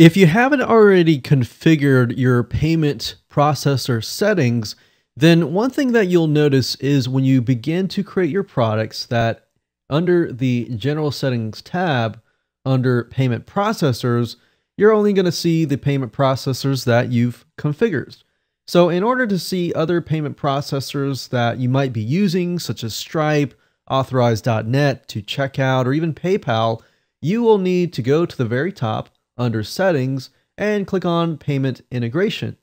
If you haven't already configured your payment processor settings, then one thing that you'll notice is when you begin to create your products that under the general settings tab under payment processors, you're only going to see the payment processors that you've configured. So in order to see other payment processors that you might be using, such as Stripe, Authorize.net, 2Checkout, or even PayPal, you will need to go to the very top under Settings and click on Payment Integration.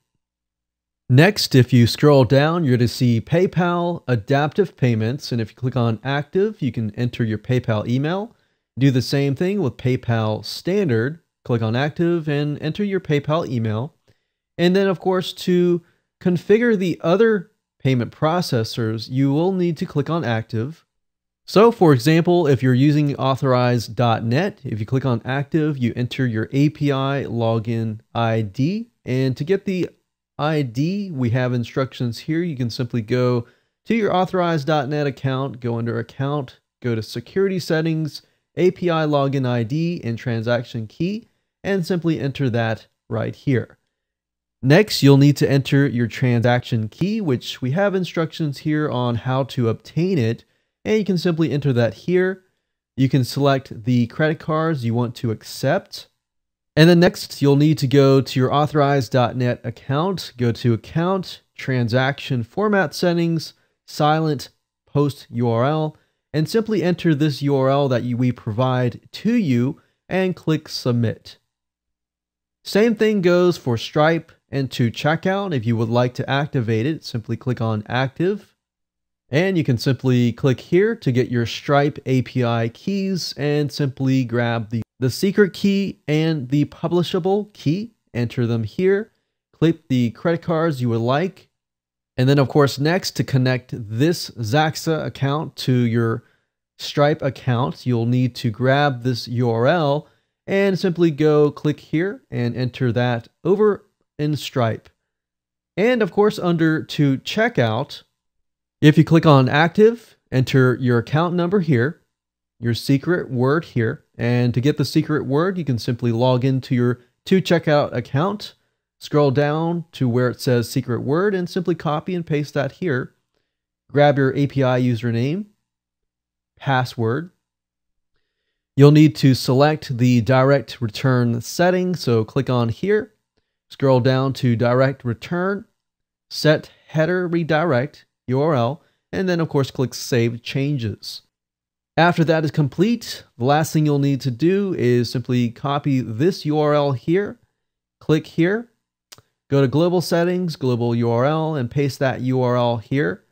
Next, if you scroll down, you're to see PayPal Adaptive Payments. And if you click on Active, you can enter your PayPal email. Do the same thing with PayPal Standard. Click on Active and enter your PayPal email. And then, of course, to configure the other payment processors, you will need to click on Active. So for example, if you're using authorize.net, if you click on active, you enter your API login ID. And to get the ID, we have instructions here. You can simply go to your authorize.net account, go under account, go to security settings, API login ID and transaction key, and simply enter that right here. Next, you'll need to enter your transaction key, which we have instructions here on how to obtain it and you can simply enter that here. You can select the credit cards you want to accept. And then next, you'll need to go to your authorize.net account, go to account, transaction format settings, silent post URL, and simply enter this URL that we provide to you and click submit. Same thing goes for Stripe and 2Checkout. If you would like to activate it, simply click on active and you can simply click here to get your Stripe API keys and simply grab the, the secret key and the publishable key, enter them here, click the credit cards you would like. And then of course, next to connect this Zaxaa account to your Stripe account, you'll need to grab this URL and simply go click here and enter that over in Stripe. And of course, under 2Checkout, if you click on active, enter your account number here, your secret word here, and to get the secret word, you can simply log into your 2Checkout account, scroll down to where it says secret word, and simply copy and paste that here. Grab your API username, password. You'll need to select the direct return setting, so click on here, scroll down to direct return, set header redirect, URL, and then of course click Save Changes. After that is complete, the last thing you'll need to do is simply copy this URL here, click here, go to Global Settings, Global URL, and paste that URL here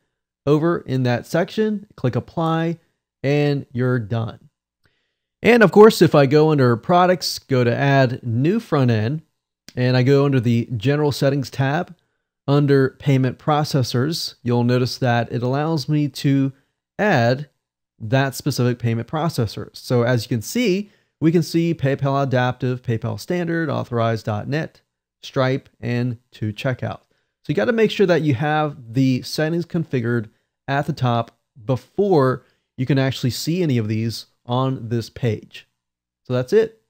over in that section, click Apply, and you're done. And of course, if I go under Products, go to Add New Front End, and I go under the General Settings tab, under payment processors, you'll notice that it allows me to add that specific payment processor. So as you can see, we can see PayPal Adaptive, PayPal Standard, Authorize.net, Stripe, and 2Checkout. So you got to make sure that you have the settings configured at the top before you can actually see any of these on this page. So that's it.